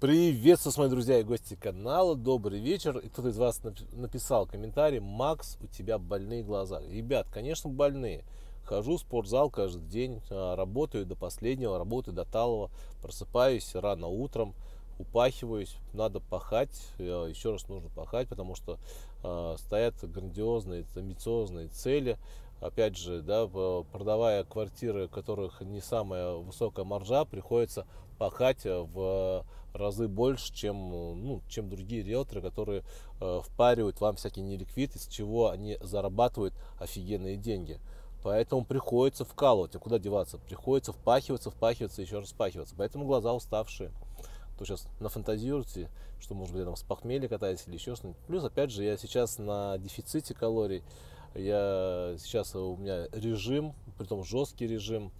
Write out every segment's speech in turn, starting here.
Приветствую, мои друзья и гости канала. Добрый вечер. И кто-то из вас написал комментарий. Макс, у тебя больные глаза. Ребят, конечно, больные. Хожу в спортзал каждый день, а, работаю до последнего, работаю до талого, просыпаюсь рано утром, упахиваюсь, надо пахать, еще раз нужно пахать, потому что э, стоят грандиозные, амбициозные цели. Опять же, да, продавая квартиры, у которых не самая высокая маржа, приходится пахать в разы больше, чем, ну, чем другие риэлторы, которые э, впаривают вам всякий неликвид, из чего они зарабатывают офигенные деньги. Поэтому приходится вкалывать. А куда деваться? Приходится впахиваться, впахиваться, еще раз впахиваться. Поэтому глаза уставшие. То сейчас нафантазируете, что, может быть, я там с похмелья катаюсь или еще что-нибудь. Плюс, опять же, я сейчас на дефиците калорий. Я сейчас у меня режим, при том жесткий режим.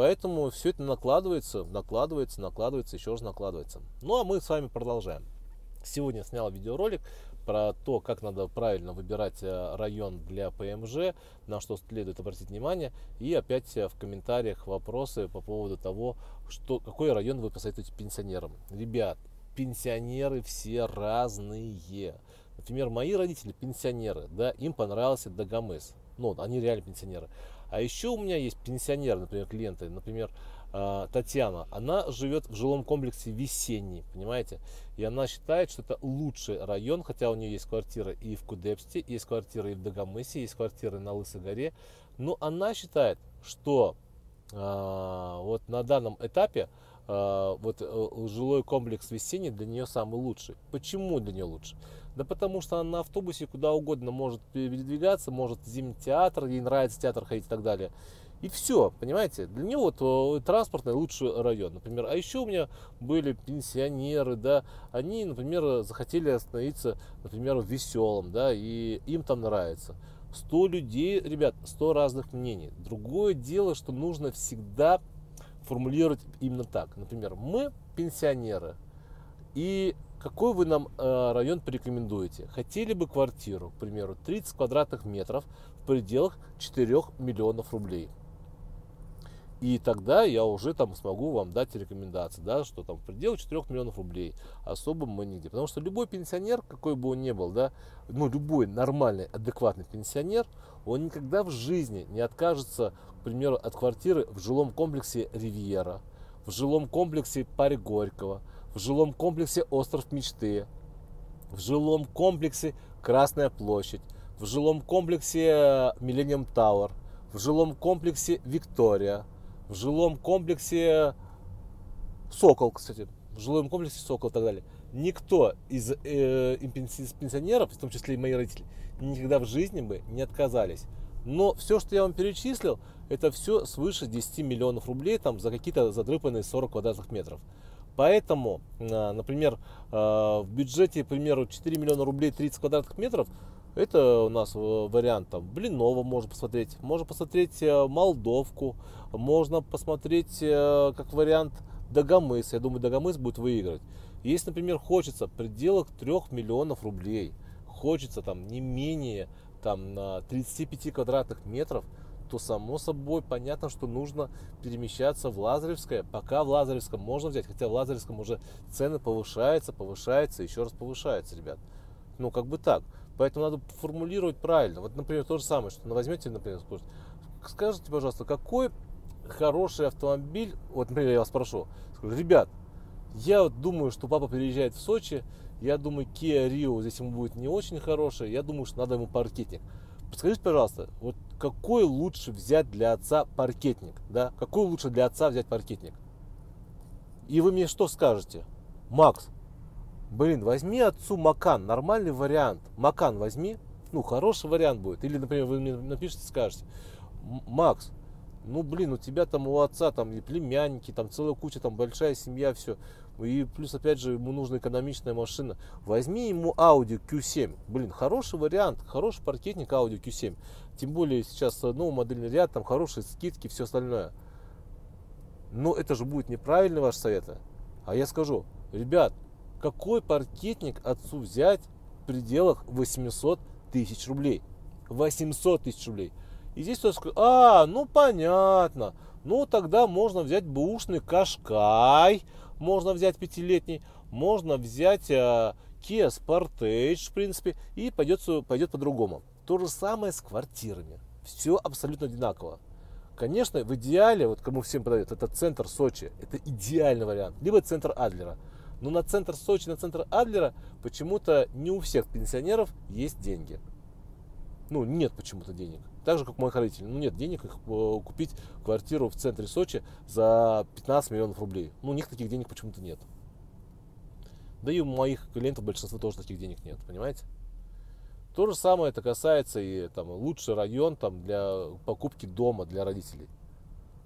Поэтому все это накладывается, накладывается, накладывается, еще раз накладывается. Ну а мы с вами продолжаем. Сегодня снял видеоролик про то, как надо правильно выбирать э, район для ПМЖ, на что следует обратить внимание. И опять э, в комментариях вопросы по поводу того, что, какой район вы посоветуете пенсионерам. Ребят, пенсионеры все разные. Например, мои родители пенсионеры, да, им понравился Дагомыс. Ну, они реально пенсионеры. А еще у меня есть пенсионер, например, клиенты, например, а, Татьяна, она живет в жилом комплексе Весенний, понимаете? И она считает, что это лучший район, хотя у нее есть квартира и в Кудепсте, есть квартира и в Дагомысе, есть квартира на Лысой горе. Но она считает, что э, вот на данном этапе э, вот э, жилой комплекс Весенний для нее самый лучший. Почему для нее лучше? Да потому что она на автобусе куда угодно может передвигаться, может в зимний театр, ей нравится театр ходить и так далее. И все, понимаете, для нее вот э, транспортный лучший район, например. А еще у меня были пенсионеры, да, они, например, захотели остановиться, например, в Веселом, да, и им там нравится. 100 людей, ребят, 100 разных мнений. Другое дело, что нужно всегда формулировать именно так. Например, мы пенсионеры, и какой вы нам э, район порекомендуете? Хотели бы квартиру, к примеру, 30 квадратных метров в пределах 4 миллионов рублей. И тогда я уже там смогу вам дать рекомендации, да, что там в пределах 4 миллионов рублей. Особо мы нигде. Потому что любой пенсионер, какой бы он ни был, да, ну любой нормальный, адекватный пенсионер, он никогда в жизни не откажется, к примеру, от квартиры в жилом комплексе Ривьера, в жилом комплексе Паре Горького, в жилом комплексе «Остров мечты», в жилом комплексе «Красная площадь», в жилом комплексе «Миллениум Тауэр», в жилом комплексе «Виктория», в жилом комплексе «Сокол», кстати, в жилом комплексе «Сокол» и так далее. Никто из, э, пенсионеров, в том числе и мои родители, никогда в жизни бы не отказались. Но все, что я вам перечислил, это все свыше 10 миллионов рублей там, за какие-то задрыпанные 40 квадратных метров. Поэтому, а, например, а, в бюджете, к примеру, 4 миллиона рублей 30 квадратных метров, это у нас вариант там Блинова можно посмотреть, можно посмотреть э, Молдовку, можно посмотреть э, как вариант Дагомыс. Я думаю, Дагомыс будет выигрывать. Если, например, хочется в пределах 3 миллионов рублей, хочется там не менее там, 35 квадратных метров, то само собой понятно, что нужно перемещаться в Лазаревское. Пока в Лазаревском можно взять, хотя в Лазаревском уже цены повышаются, повышаются, еще раз повышаются, ребят. Ну, как бы так. Поэтому надо формулировать правильно. Вот, например, то же самое, что возьмете, например, скажите, пожалуйста, какой хороший автомобиль, вот, например, я вас прошу, скажу, ребят, я вот думаю, что папа переезжает в Сочи, я думаю, Kia Rio здесь ему будет не очень хороший, я думаю, что надо ему паркетник. Подскажите, пожалуйста, вот какой лучше взять для отца паркетник? Да? Какой лучше для отца взять паркетник? И вы мне что скажете? Макс, блин, возьми отцу Макан, нормальный вариант. Макан возьми, ну, хороший вариант будет. Или, например, вы мне напишите, скажете, Макс, ну, блин, у тебя там, у отца там и племянники, там целая куча, там большая семья, все. И плюс, опять же, ему нужна экономичная машина. Возьми ему Audi Q7. Блин, хороший вариант, хороший паркетник Audi Q7. Тем более сейчас новый модельный ряд, там хорошие скидки, все остальное. Но это же будет неправильный ваш совет. А я скажу, ребят, какой паркетник отцу взять в пределах 800 тысяч рублей? 800 тысяч рублей. И здесь кто-то скажет, а, ну понятно, ну тогда можно взять бушный Кашкай, можно взять пятилетний, можно взять а, Kia Sportage, в принципе, и пойдет, пойдет по-другому. То же самое с квартирами. Все абсолютно одинаково. Конечно, в идеале, вот кому всем подойдет, это центр Сочи. Это идеальный вариант. Либо центр Адлера. Но на центр Сочи, на центр Адлера почему-то не у всех пенсионеров есть деньги. Ну, нет почему-то денег. Так же, как у моих родителей. Ну, нет денег их э, купить квартиру в центре Сочи за 15 миллионов рублей. Ну, у них таких денег почему-то нет. Да и у моих клиентов большинства тоже таких денег нет, понимаете? То же самое это касается и там, лучший район там, для покупки дома для родителей.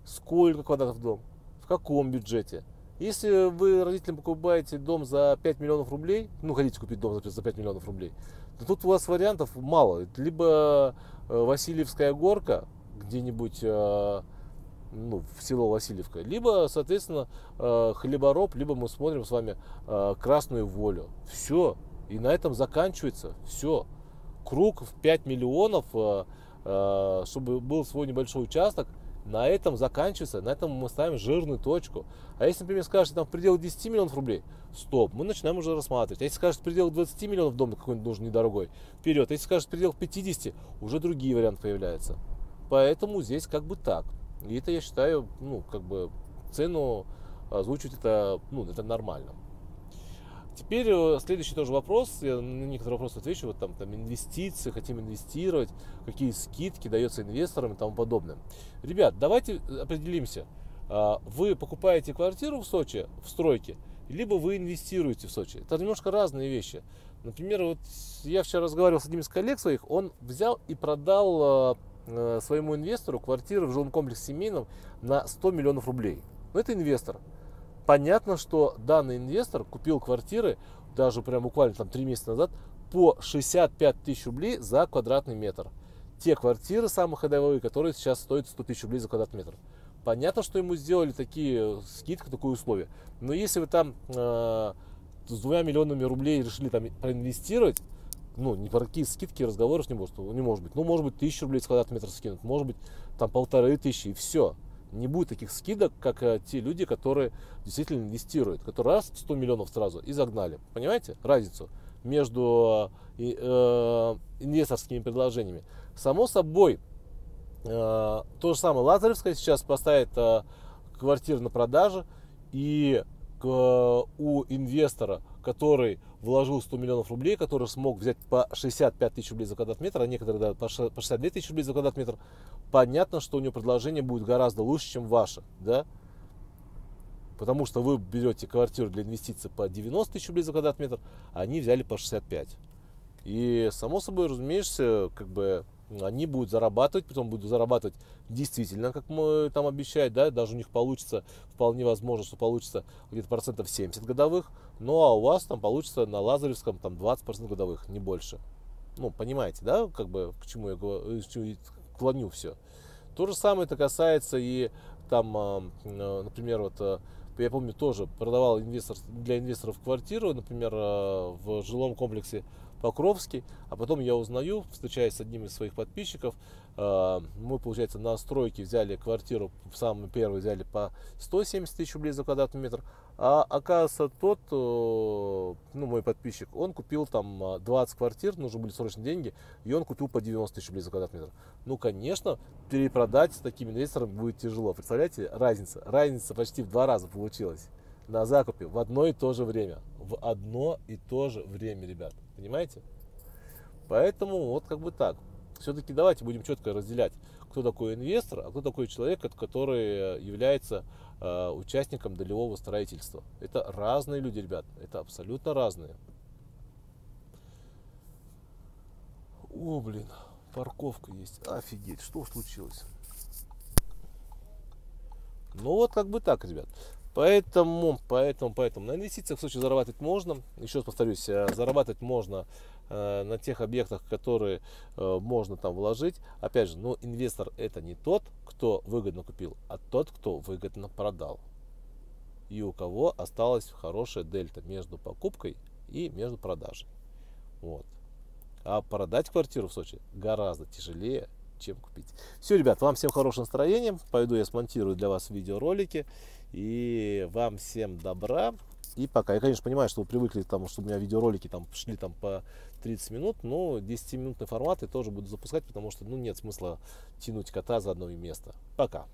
Сколько квадратов дом? В каком бюджете? Если вы родителям покупаете дом за 5 миллионов рублей, ну хотите купить дом за 5 миллионов рублей, то тут у вас вариантов мало. Либо э, Васильевская горка, где-нибудь э, ну, в село Васильевка, либо, соответственно, э, хлебороб, либо мы смотрим с вами Красную Волю. Все. И на этом заканчивается. Все круг в 5 миллионов, чтобы был свой небольшой участок, на этом заканчивается, на этом мы ставим жирную точку. А если, например, скажете, там в пределах 10 миллионов рублей, стоп, мы начинаем уже рассматривать. А если скажете, в пределах 20 миллионов дом какой-нибудь нужен недорогой, вперед. А если скажете, в пределах 50, уже другие варианты появляются. Поэтому здесь как бы так. И это, я считаю, ну, как бы цену озвучивать это, ну, это нормально. Теперь э, следующий тоже вопрос, я на некоторые вопросы отвечу, вот там, там инвестиции, хотим инвестировать, какие скидки дается инвесторам и тому подобное. Ребят, давайте определимся, а, вы покупаете квартиру в Сочи, в стройке, либо вы инвестируете в Сочи. Это немножко разные вещи. Например, вот я вчера разговаривал с одним из коллег своих, он взял и продал а, э, своему инвестору квартиру в жилом комплексе семейном на 100 миллионов рублей. Но это инвестор. Понятно, что данный инвестор купил квартиры даже прям буквально там 3 месяца назад по 65 тысяч рублей за квадратный метр. Те квартиры самые ходовые, которые сейчас стоят 100 тысяч рублей за квадратный метр. Понятно, что ему сделали такие скидки, такое условие. Но если вы там э, с двумя миллионами рублей решили там проинвестировать, ну, ни про какие скидки разговоров не может, не может быть. Ну, может быть, тысячу рублей с квадратный метр скинут, может быть, там полторы тысячи, и все не будет таких скидок, как э, те люди, которые действительно инвестируют, которые раз 100 миллионов сразу и загнали. Понимаете разницу между э, э, инвесторскими предложениями? Само собой, то же самое Лазаревская сейчас поставит квартиры на продаже, и у инвестора, который вложил 100 миллионов рублей, который смог взять по 65 тысяч рублей за квадрат метр, а некоторые да, по 62 тысячи рублей за квадрат метр, понятно, что у него предложение будет гораздо лучше, чем ваше, да? Потому что вы берете квартиру для инвестиций по 90 тысяч рублей за квадрат метр, а они взяли по 65. И, само собой, разумеется, как бы они будут зарабатывать, потом будут зарабатывать действительно, как мы там обещают, да, даже у них получится, вполне возможно, что получится где-то процентов 70 годовых, ну а у вас там получится на Лазаревском там 20% годовых, не больше. Ну, понимаете, да, как бы к чему я говорю, клоню все. То же самое это касается и там, а, например, вот а, я помню, тоже продавал инвестор, для инвесторов квартиру, например, в жилом комплексе Покровский, а потом я узнаю, встречаясь с одним из своих подписчиков, э, мы, получается, на стройке взяли квартиру, в самый первый взяли по 170 тысяч рублей за квадратный метр, а оказывается тот, э, ну, мой подписчик, он купил там 20 квартир, нужны были срочные деньги, и он купил по 90 тысяч рублей за квадратный метр. Ну, конечно, перепродать с такими инвесторами будет тяжело. Представляете, разница? Разница почти в два раза получилась на закупе в одно и то же время. В одно и то же время, ребят. Понимаете? Поэтому вот как бы так. Все-таки давайте будем четко разделять, кто такой инвестор, а кто такой человек, который является э, участником долевого строительства. Это разные люди, ребят. Это абсолютно разные. О, блин, парковка есть. Офигеть, что случилось? Ну вот как бы так, ребят. Поэтому, поэтому, поэтому на инвестициях в Сочи зарабатывать можно. Еще раз повторюсь, э, зарабатывать можно э, на тех объектах, которые э, можно там вложить. Опять же, но инвестор это не тот, кто выгодно купил, а тот, кто выгодно продал. И у кого осталась хорошая дельта между покупкой и между продажей. Вот. А продать квартиру в Сочи гораздо тяжелее, чем купить. Все, ребят, вам всем хорошего настроения. Пойду я смонтирую для вас видеоролики И вам всем добра. И пока. Я, конечно, понимаю, что вы привыкли, там, чтобы у меня видеоролики там шли там по 30 минут, но 10-минутные форматы тоже буду запускать, потому что ну, нет смысла тянуть кота за одно место. Пока.